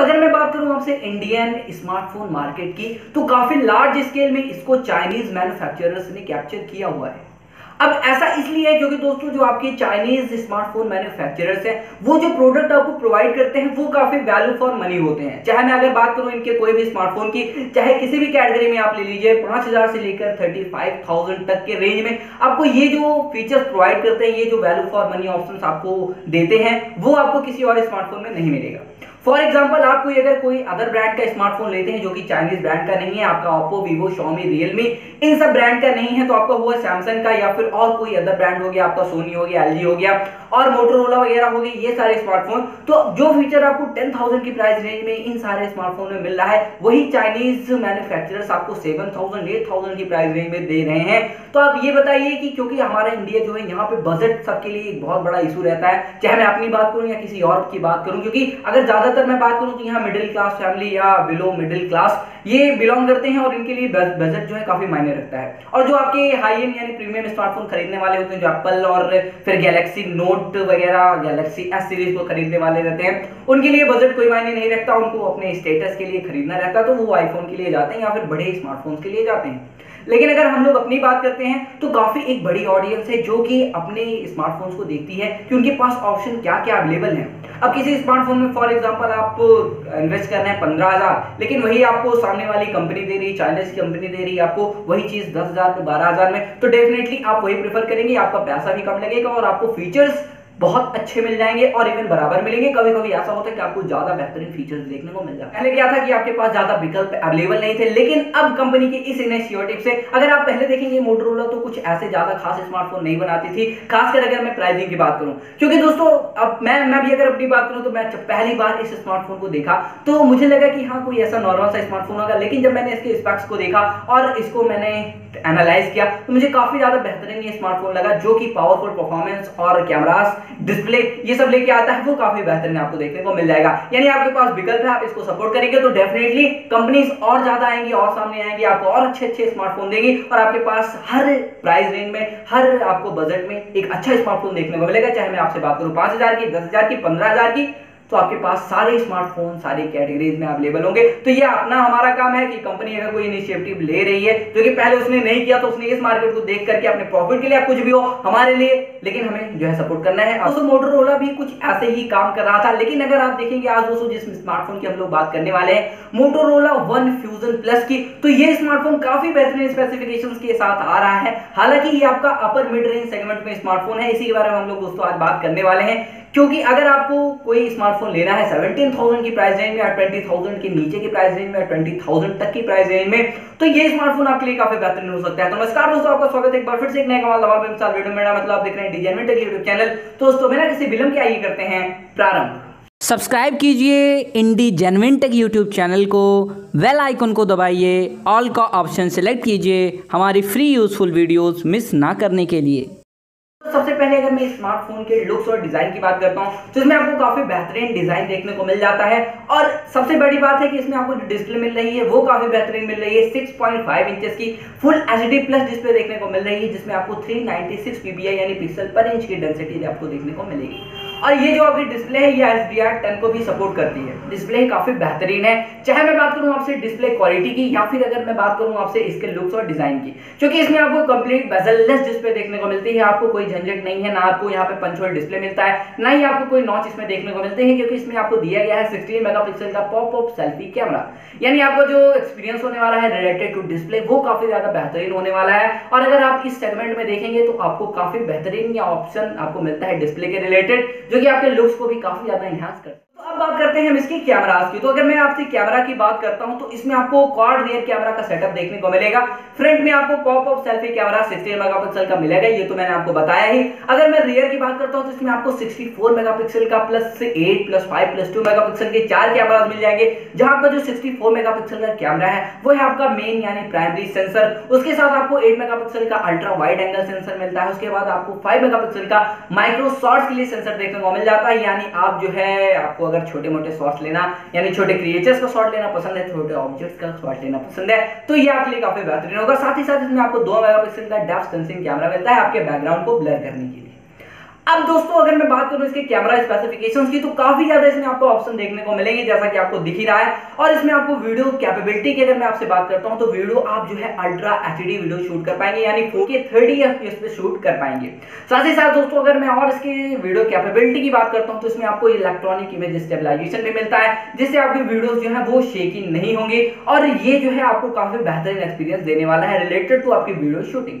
अगर मैं बात करूँ आपसे इंडियन स्मार्टफ़ोन मार्केट की तो काफ़ी लार्ज स्केल में इसको चाइनीज़ मैन्युफैक्चरर्स ने कैप्चर किया हुआ है। अब ऐसा इसलिए है क्योंकि दोस्तों, जो आपके चाइनीज़ स्मार्टफ़ोन मैन्युफैक्चरर्स हैं, वो जो प्रोडक्ट आपको प्रोवाइड करते हैं, वो काफ़ी वैल्यू फॉर मनी होते हैं। चाहे मैं अगर बात करूँ इनके कोई भी स्मार्टफ़ोन की, चाहे किसी भी कैटेगरी में आप ले लीजिए, पाँच हज़ार से लेकर थर्टी फाइव थाउज़ेंड तक के रेंज में आपको ये जो फीचर्स प्रोवाइड करते हैं, ये जो वैल्यू फॉर मनी ऑप्शन आपको देते हैं, वो आपको किसी और स्मार्टफ़ोन में नहीं मिलेगा। फॉर एग्ज़ाम्पल आप कोई अगर कोई अदर ब्रांड का स्मार्टफ़ोन लेते हैं जो कि चाइनीज़ ब्रांड का नहीं है, आपका ओप्पो वीवो शॉमी रियलमी इन सब ब्रांड का नहीं है तो आपका हुआ सैमसंग का या फिर और कोई अदर ब्रांड हो गया, आपका सोनी हो गया एलजी हो गया, और मोटरोला वगैरह हो गए, ये सारे स्मार्टफ़ोन तो जो फीचर आपको टेन थाउज़ेंड की प्राइस रेंज में इन सारे स्मार्टफ़ोन में मिल रहा है, वही चाइनीज़ मैन्युफैक्चरर्स आपको सेवन थाउज़ेंड एट थाउज़ेंड की प्राइस रेंज में दे रहे हैं। तो आप ये बताइए कि क्योंकि हमारा इंडिया जो है, यहाँ पे बजट सबके लिए एक बहुत बड़ा इशू रहता है, चाहे मैं अपनी बात करूँ या किसी और की बात करूँ, क्योंकि अगर ज़्यादातर मैं बात करूँ तो यहाँ मिडिल क्लास फैमिली या बिलो मिडिल क्लास ये बिलोंग करते हैं और इनके लिए बजट जो है काफ़ी मायने रखता है। और जो आपके हाई एंड यानी प्रीमियम स्मार्टफ़ोन खरीदने वाले होते हैं, जो एप्पल और फिर गैलेक्सी नोट वगैरह गैलेक्सी एस सीरीज़ को खरीदने वाले रहते हैं, उनके लिए बजट कोई मायने नहीं रखता, उनको अपने स्टेटस के लिए खरीदना रहता तो वो आईफोन के लिए जाते हैं या फिर बड़े स्मार्टफ़ोन के लिए जाते हैं। लेकिन अगर हम लोग अपनी बात करते हैं तो काफ़ी एक बड़ी ऑडियंस है जो कि अपने स्मार्टफोन्स को देखती है कि उनके पास ऑप्शन क्या क्या अवेलेबल है। अब किसी स्मार्टफ़ोन में फॉर एग्ज़ाम्पल आप इन्वेस्ट करना है पंद्रह हज़ार, लेकिन वही आपको सामने वाली कंपनी दे रही चाइनीज़ कंपनी दे रही है आपको वही चीज़ दस हज़ार में बारह हज़ार में तो डेफिनेटली आप वही प्रेफर करेंगे, आपका पैसा भी कम लगेगा और आपको फीचर्स बहुत अच्छे मिल जाएँगे और इवन बराबर मिलेंगे। कभी कभी ऐसा होता है कि आपको ज़्यादा बेहतरीन फीचर्स देखने को मिल जाए पहले क्या था कि आपके पास ज़्यादा विकल्प अवेलेबल नहीं थे, लेकिन अब कंपनी की इस इनिशिएटिव से अगर आप पहले देखेंगे मोटरोला तो कुछ ऐसे ज़्यादा खास स्मार्टफ़ोन नहीं बनाती थी। खासकर अगर मैं प्राइसिंग की बात करूँ। क्योंकि दोस्तों, अब मैं मैं भी अगर अपनी बात करूँ तो मैं पहली बार इस स्मार्टफ़ोन को देखा तो मुझे लगा कि हाँ कोई ऐसा नॉर्मल सा स्मार्टफ़ोन होगा। लेकिन जब मैंने इसके स्पेक्स को देखा और इसको मैंने एनालाइज किया तो मुझे काफ़ी ज़्यादा बेहतरीन ये स्मार्टफ़ोन लगा, जो कि पावरफुल परफॉर्मेंस और कैमरास डिस्प्ले ये सब लेके आता है, वो काफ़ी बेहतरीन आपको देखने को मिल जाएगा। यानी आपके पास विकल्प है, आप इसको सपोर्ट करेंगे तो डेफिनेटली कंपनीज़ और ज़्यादा आएँगी, और सामने आएँगी, आपको और अच्छे अच्छे स्मार्टफ़ोन देगी, और आपके पास हर प्राइस रेंज में, हर आपको बजट में एक अच्छा स्मार्टफ़ोन देखने को मिलेगा। चाहे मैं आपसे बात करूँ पाँच हज़ार की, दस हज़ार की, पंद्रह हज़ार की तो आपके पास सारे स्मार्टफ़ोन सारी कैटेगरीज में अवेलेबल होंगे। तो ये अपना हमारा काम है कि कंपनी अगर कोई इनिशिएटिव ले रही है, जो कि पहले उसने नहीं किया तो उसने इस मार्केट को देख करके अपने प्रॉफिट के लिए कुछ भी हो, हमारे लिए, लेकिन हमें जो है सपोर्ट करना है। दोस्तों मोटरोला भी कुछ ऐसे ही काम कर रहा था, लेकिन अगर आप देखेंगे आज दोस्तों, जिस स्मार्टफ़ोन की हम लोग बात करने वाले हैं मोटोरोला वन फ्यूजन प्लस की तो ये स्मार्टफ़ोन काफ़ी बेहतरीन स्पेसिफिकेशन के साथ आ रहा है। हालाँकि ये आपका अपर मिड रेंज सेगमेंट में स्मार्टफ़ोन है, इसी के बारे में हम लोग दोस्तों आज बात करने वाले हैं। क्योंकि अगर आपको कोई स्मार्टफ़ोन लेना है सेवनटीन थाउज़ेंड की प्राइस रेंज में या ट्वेंटी थाउज़ेंड के नीचे की प्राइस रेंज में ट्वेंटी थाउज़ेंड तक की प्राइस रेंज में तो ये स्मार्टफ़ोन आपके लिए काफ़ी बेहतरीन हो सकता है। तो नमस्कार दोस्तों, आपका स्वागत है एक बार फिर से एक नए कमाल दवा मिसाल वीडियो मेरा मतलब आप देख रहे हैं डिज़ाइन यूट्यूब चैनल तो दोस्तों, बिना किसी विलंब के आइए करते हैं प्रारंभ। सब्सक्राइब कीजिए Indie Genuine Tech YouTube channel को। वेल आइकन को दबाइए। ऑल का ऑप्शन सेलेक्ट कीजिए हमारी फ्री यूजफुल वीडियोस मिस ना करने के लिए। सबसे पहले अगर मैं स्मार्टफ़ोन के लुक्स और डिज़ाइन की बात करता हूँ तो इसमें आपको काफ़ी बेहतरीन डिज़ाइन देखने को मिल जाता है। और सबसे बड़ी बात है कि इसमें आपको जो डिस्प्ले मिल रही है, वो काफ़ी बेहतरीन मिल रही है। 6.5 इंचेस की फुल एच प्लस डिस्प्ले देखने को मिल रही है, जिसमें आपको 396 पीबीआई यानी पिक्सल पर इंच की डेंसिटी आपको देखने को मिलेगी। और ये जो आपकी डिस्प्ले है, ये एस डी आर टेन को भी सपोर्ट करती है। डिस्प्ले काफ़ी बेहतरीन है। चाहे मैं बात करूँ आपसे डिस्प्ले क्वालिटी की, या फिर अगर मैं बात करूँ आपसे इसके लुक्स और डिज़ाइन की, क्योंकि इसमें आपको कंप्लीट बेजललेस डिस्प्ले देखने को मिलती है। आपको कोई झंझट नहीं है, ना आपको यहाँ पे पंचोल डिस्प्ले मिलता है, ना ही आपको कोई नॉच इसमें देखने को मिलते हैं, क्योंकि इसमें आपको दिया गया है सिक्सटीन मेगापिक्सल का पॉप अप सेल्फी कैमरा यानी आपको जो एक्सपीरियंस होने वाला है रिलेटेड टू डिस्प्ले वो काफ़ी ज़्यादा बेहतरीन होने वाला है। और अगर आप इस सेगमेंट में देखेंगे तो आपको काफ़ी बेहतरीन ऑप्शन आपको मिलता है डिस्प्ले के रिलेटेड जो कि आपके लुक्स को भी काफ़ी ज़्यादा एनहांस करता है। अब बात करते हैं हम इसकी कैमरास की। तो अगर मैं आपसे कैमरा की बात करता हूँ तो इसमें आपको क्वाड रियर कैमरा का सेटअप देखने को मिलेगा। फ्रंट में आपको pop up selfie camera 16 megapixel का मिलेगा, ये तो मैंने आपको बताया ही। अगर मैं रियर की बात करता हूँ तो इसमें आपको 64 मेगापिक्सल का प्लस 8 प्लस 5 प्लस 2 मेगापिक्सल के चार कैमरास मिल जाएँगे, जहाँ आपका जो 64 मेगापिक्सल का कैमरा है, वो है आपका मेन यानी प्राइमरी सेंसर उसके साथ आपको 8 मेगापिक्सल का अल्ट्रा वाइड एंगल सेंसर मिलता है। उसके बाद आपको 5 मेगापिक्सल का माइक्रो शॉट्स के लिए सेंसर देखने को मिल जाता है। यानी आप जो है, आपको अगर छोटे मोटे शॉर्ट्स लेना, यानी छोटे क्रिएटर्स का शॉर्ट लेना पसंद है, छोटे ऑब्जेक्ट्स का शॉर्ट लेना पसंद है तो ये आपके लिए काफ़ी बेहतरीन होगा। साथ ही साथ इसमें आपको दो मेगापिक्सल का डेप्थ सेंसिंग कैमरा मिलता है, आपके बैकग्राउंड को ब्लर करने के लिए। अब दोस्तों, अगर मैं बात करूँ इसके कैमरा स्पेसिफिकेशंस की तो काफ़ी ज़्यादा इसमें आपको ऑप्शन देखने को मिलेंगे, जैसा कि आपको दिख ही रहा है। और इसमें आपको वीडियो कैपेबिलिटी की अगर मैं आपसे बात करता हूँ तो वीडियो आप जो है अल्ट्रा एचडी वीडियो शूट कर पाएँगे, यानी 4K 30 एफपीएस पे शूट कर पाएँगे। साथ ही साथ दोस्तों, अगर मैं और इसके वीडियो कैपेबिलिटी की बात करता हूँ तो इसमें आपको इलेक्ट्रॉनिक इमेज स्टेबलाइजेशन भी मिलता है, जिससे आपकी वीडियो जो है वो शेकी नहीं होंगे, और ये जो है आपको काफ़ी बेहतरीन एक्सपीरियंस देने वाला है रिलेटेड टू आपकी वीडियो शूटिंग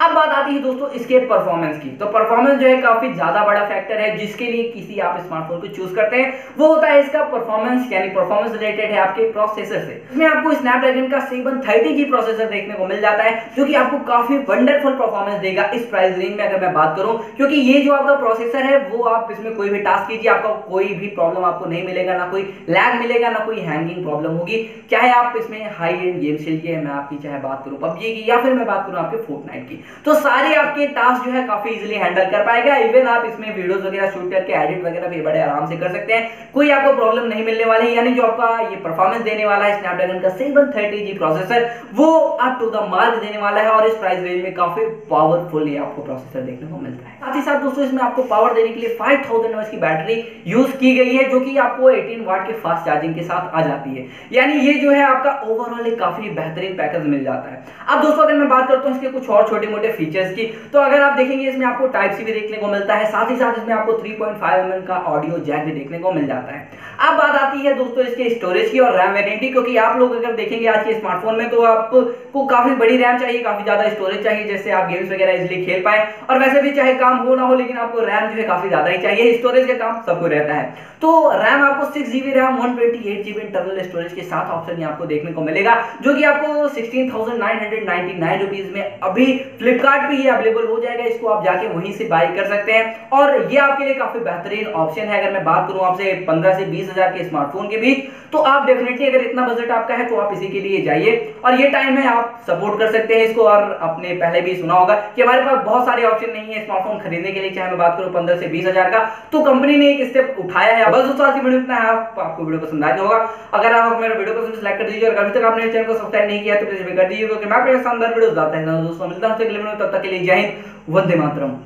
अब बात आती है दोस्तों इसके परफॉर्मेंस की। तो परफॉर्मेंस जो है काफ़ी ज़्यादा बड़ा फैक्टर है, जिसके लिए किसी आप स्मार्टफ़ोन को चूज़ करते हैं। वो होता है इसका परफॉर्मेंस यानी परफॉर्मेंस रिलेटेड है आपके प्रोसेसर से। इसमें आपको स्नैपड्रैगन का सेवन थर्टी जी प्रोसेसर देखने को मिल जाता है, जो कि आपको काफ़ी वंडरफुल परफॉर्मेंस देगा इस प्राइस रेंज में अगर मैं बात करूँ। क्योंकि ये जो आपका प्रोसेसर है, वो आप इसमें कोई भी टास्क कीजिए, आपका कोई भी प्रॉब्लम आपको नहीं मिलेगा, ना कोई लैग मिलेगा, ना कोई हैंगिंग प्रॉब्लम होगी। चाहे आप इसमें हाई एंड गेम्स खेलिए, मैं आपकी चाहे बात करूँ पबजी की, या फिर मैं बात करूँ आपके फोर्टनाइट की। तो सारी आपके टास्क जो है काफ़ी इजीली हैंडल कर पाएगा। इवन आप इसमें वीडियोस वगैरह शूट करके एडिट वगैरह भी बड़े आराम से कर सकते हैं। कोई आपको प्रॉब्लम नहीं मिलने वाली, यानी जो आपका ये परफॉर्मेंस देने वाला है स्नैपड्रैगन का 730G प्रोसेसर वो अप टू द मार्क देने वाला है और इस प्राइस रेंज में काफ़ी पावरफुल आपको प्रोसेसर देखने को मिलता है। साथ ही साथ दोस्तों, इसमें आपको पावर देने के लिए 5000 mAh की बैटरी यूज़ की गई है, जो कि आपको 18 वाट के फास्ट चार्जिंग के साथ आ जाती है। यानी ये जो है आपका ओवरऑल एक काफ़ी बेहतरीन पैकेज मिल जाता है। अब दोस्तों, अगर मैं बात करता हूँ इसके कुछ और छोटे मोटे फीचर्स की। तो अगर आप देखेंगे, इसमें आपको टाइप सी भी देखने को मिलता है, साथ ही साथ इसमें आपको 3.5 पॉइंट का ऑडियो जैक भी देखने को मिल जाता है। अब बात आती है दोस्तों इसके स्टोरेज की और रैम वेरिएंटी क्योंकि आप लोग अगर देखेंगे आज के स्मार्टफ़ोन में तो आपको काफ़ी बड़ी रैम चाहिए, काफ़ी ज़्यादा स्टोरेज चाहिए, जिससे आप गेम्स वगैरह इजिली खेल पाए। और वैसे भी चाहे काम हो ना हो, लेकिन आपको रैम जो है काफ़ी ज़्यादा ही चाहिए। स्टोरेज का काम सबको रहता है। तो रैम आपको six GB RAM one twenty eight GB internal storage के साथ ऑप्शन आपको देखने को मिलेगा, जो कि आपको sixteen thousand nine hundred ninety nine rupees में अभी फ्लिपकार्ट ये अवेलेबल हो जाएगा। इसको आप जाके वहीं से बाई कर सकते हैं। और ये आपके लिए काफ़ी बेहतरीन ऑप्शन है। अगर मैं बात करूँ आपसे पंद्रह से बीस हज़ार के स्मार्टफ़ोन के बीच। तो आप डेफिनेटली अगर इतना बजट आपका है तो आप इसी के लिए जाइए। और ये टाइम है, आप सपोर्ट कर सकते हैं इसको। और अपने पहले भी सुना होगा कि हमारे पास बहुत सारे ऑप्शन नहीं है स्मार्टफ़ोन खरीदने के लिए। चाहे मैं बात करूँ पंद्रह से बीस हज़ार का तो कंपनी ने एक स्टेप उठाया है। बस दोस्तों आज वीडियो इतना है। आपको वीडियो पसंद आया होगा। अगर आप मेरे वीडियो पसंद लाइक कर दीजिए। और अभी तक आपने चैनल को सब्सक्राइब नहीं किया तो प्लीज़ कर दीजिए। क्योंकि मैं शानदार वीडियो लाता है। दोस्तों, मिलता हूँ तब तक के लिए जय हिंद। वंदे मातरम।